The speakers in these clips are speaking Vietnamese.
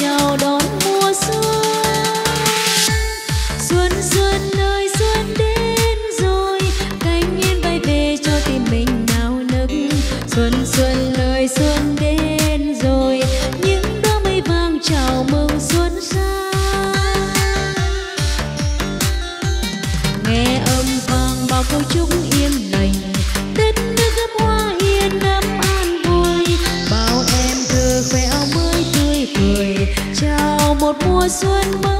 trao đó xuân mới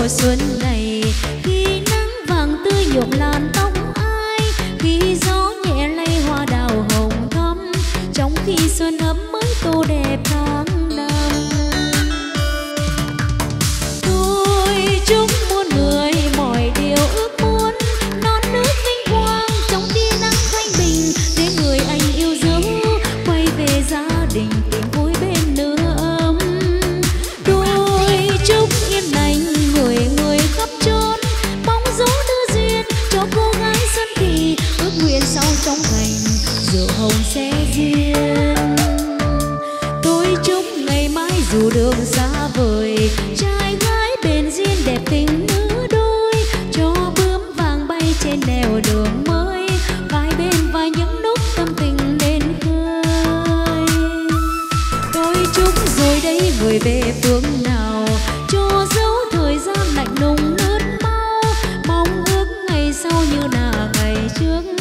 mùa xuân này nhau như là ngày trước.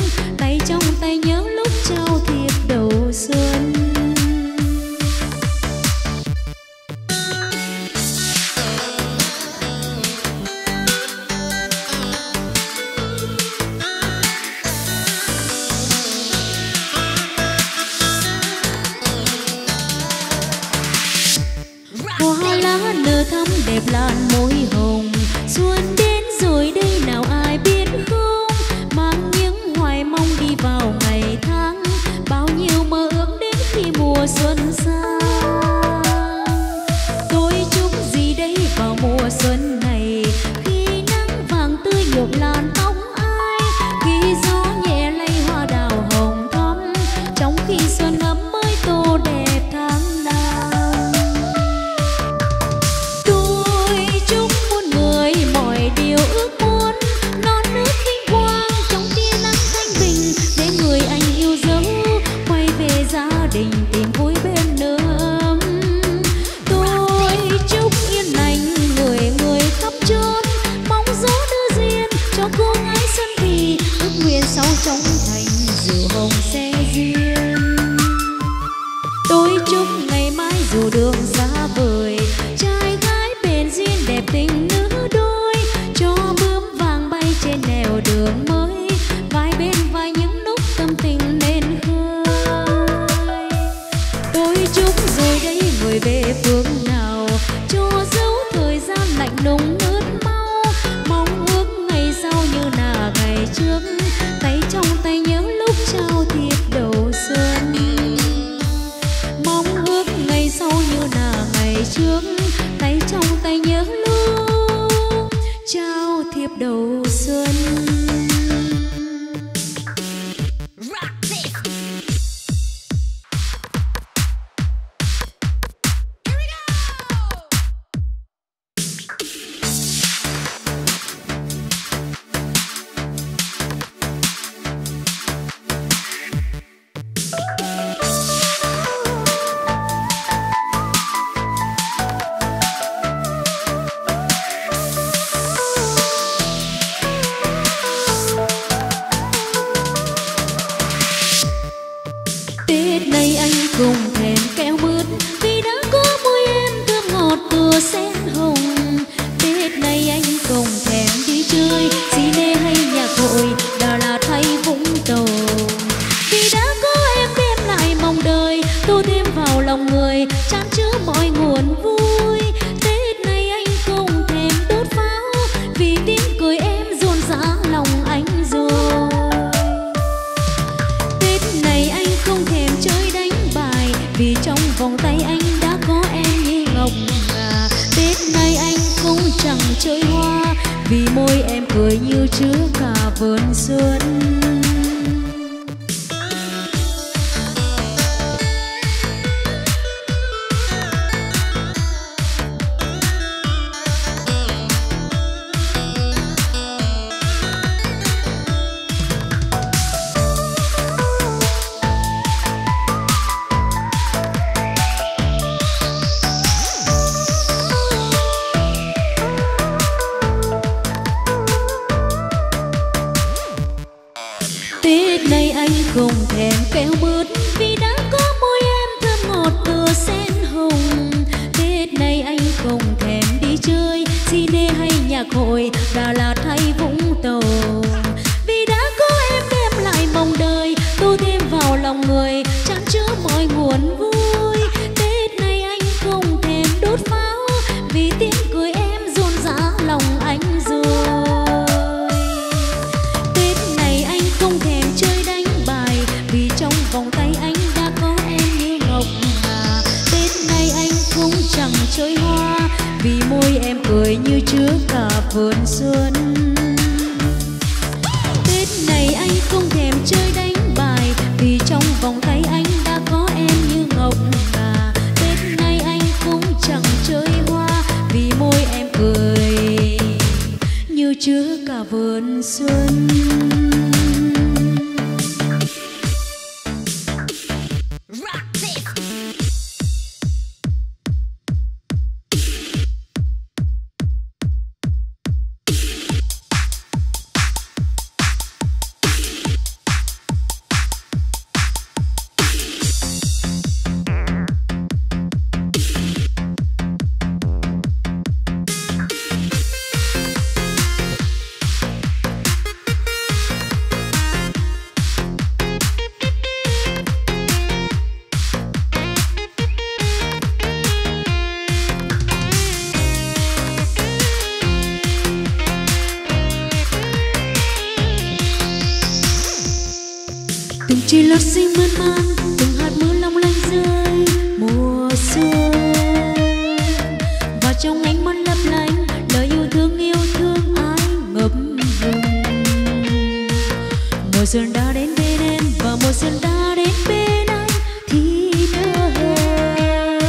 xuân đã đến bên em và mùa xuân đã đến bên anh thì nữa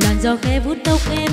làn gió khẽ vuốt tóc em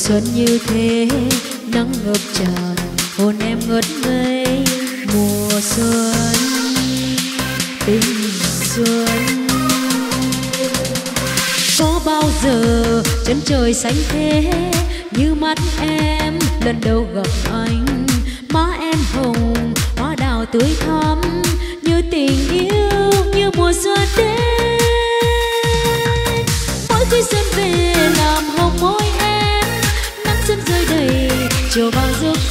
xuân như thế, nắng ngập tràn, hồn em ngất ngây. Mùa xuân, tình xuân. Có bao giờ chân trời xanh thế, như mắt em lần đầu gặp anh? Má em hồng, hoa đào tươi thắm, như tình yêu như mùa xuân đến. 就把这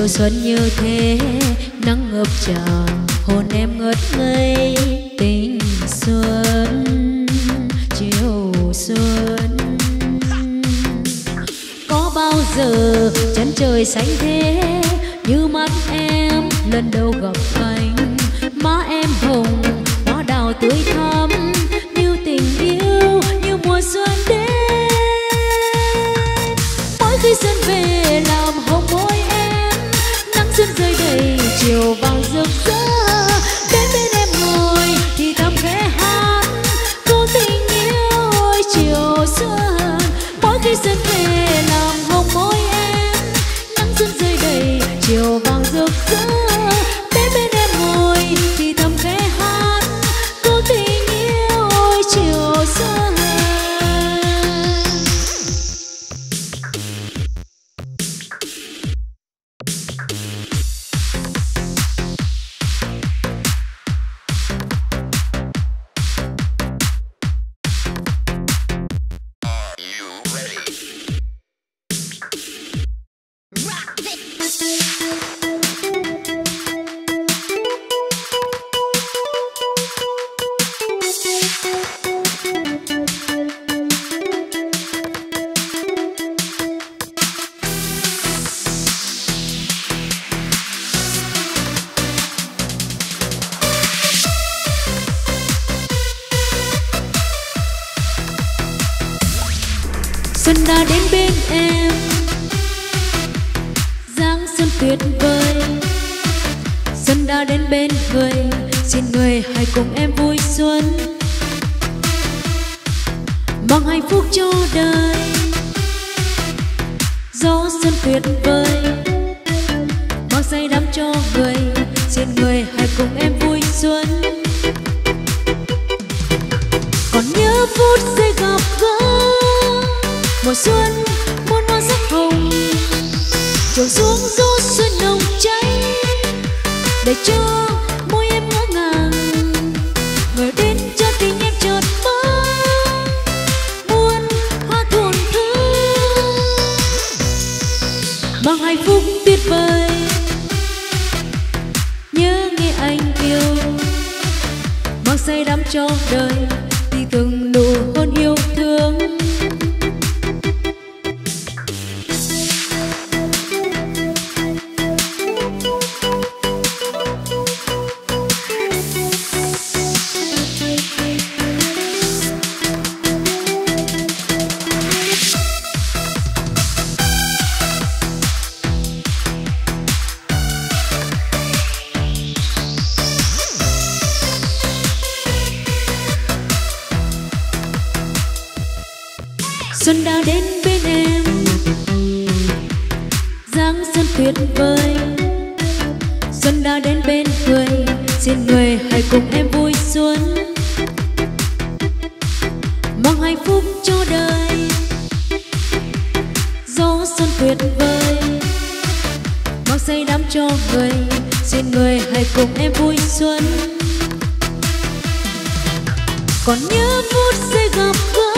chiều xuân như thế, nắng ngập trào hồn em ngất ngây. Tình xuân, chiều xuân. Có bao giờ chân trời xanh thế, như mắt em lần đầu gặp anh? Má em hồng, má đào tươi thắm cười hãy cùng em vui xuân. Còn nhớ phút giây gặp gỡ, mùa xuân, muôn hoa sắc hồng. Chiều xuống gió xuân nồng cháy, để cho cho đời. Bên em. Dáng xuân tuyệt vời, xuân đã đến bên người. Xin người hãy cùng em vui xuân. Mong hạnh phúc cho đời. Gió xuân tuyệt vời, mong say đắm cho người. Xin người hãy cùng em vui xuân. Còn nhớ phút giây gặp gỡ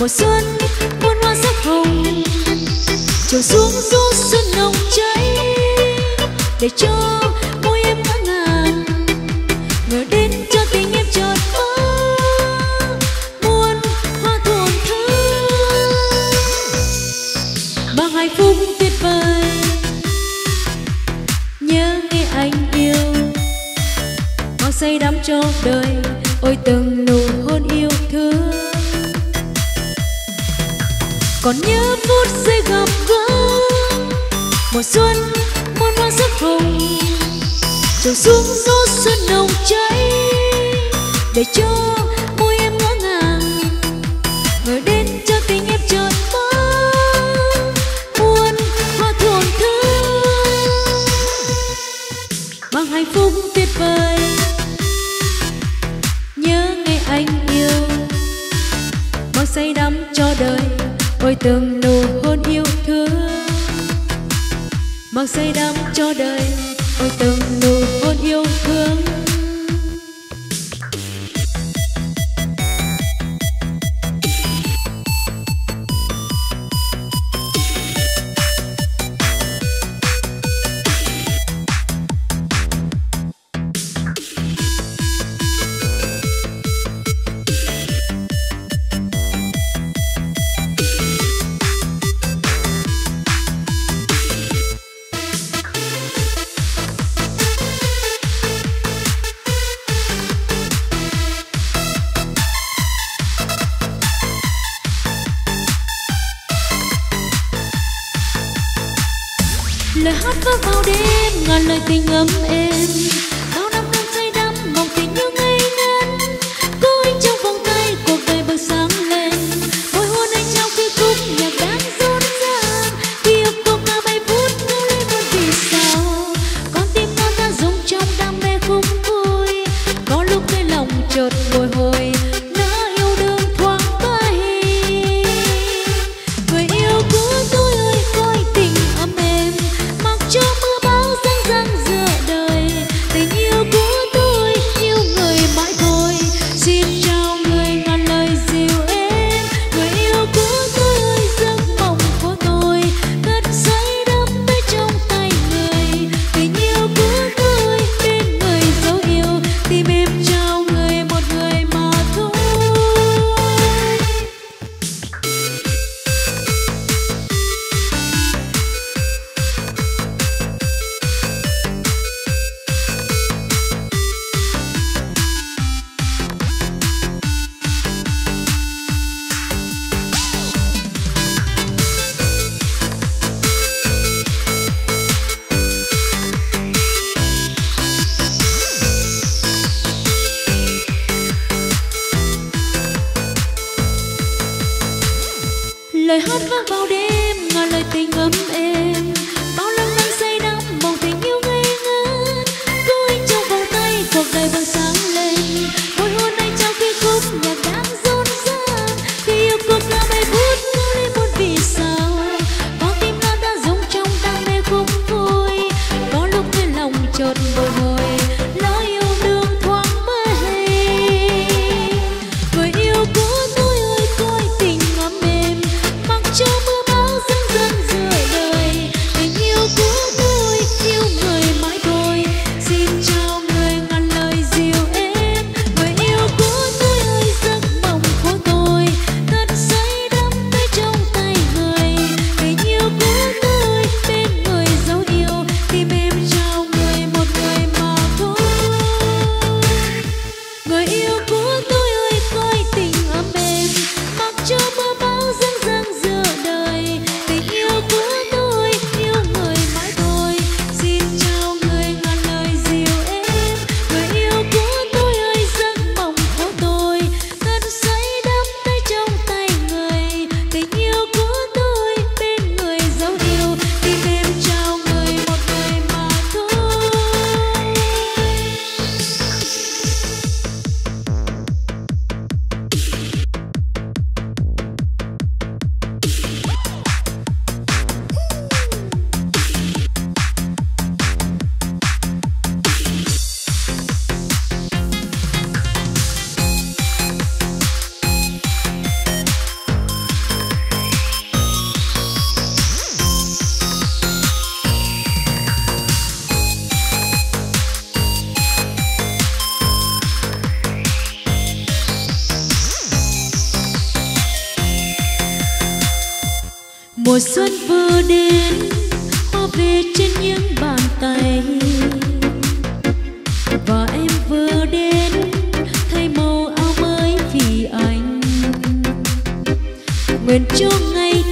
mùa xuân, muôn hoa sắc hồng. Chiều xuống gió xuân nồng cháy, để cho môi em ngỡ ngàng. Ngờ đến cho tình em chợt mơ muôn hoa thuần thơ bằng hạnh phúc tuyệt vời, nhớ nghe anh yêu. Mang say đắm cho đời, ôi từng còn nhớ phút giây gặp gỡ mùa xuân, muôn hoa sắc hồng. Chiều xuống gió xuân nồng cháy. Để cho môi em ngỡ ngàng. Ngờ đến cho tình em chợt vỡ muôn hoa thuần thứ mang hạnh phúc tuyệt vời. Nhớ ngày anh yêu. Mang say đắm cho đời ôi từng nụ hôn yêu thương mang say đắm cho đời. lời hát vỡ vào đêm ngàn lời tình ấm êm. mùa xuân vừa đến hoa về trên những bàn tay. Và em vừa đến, thay màu áo mới vì anh. Nguyện cho ngày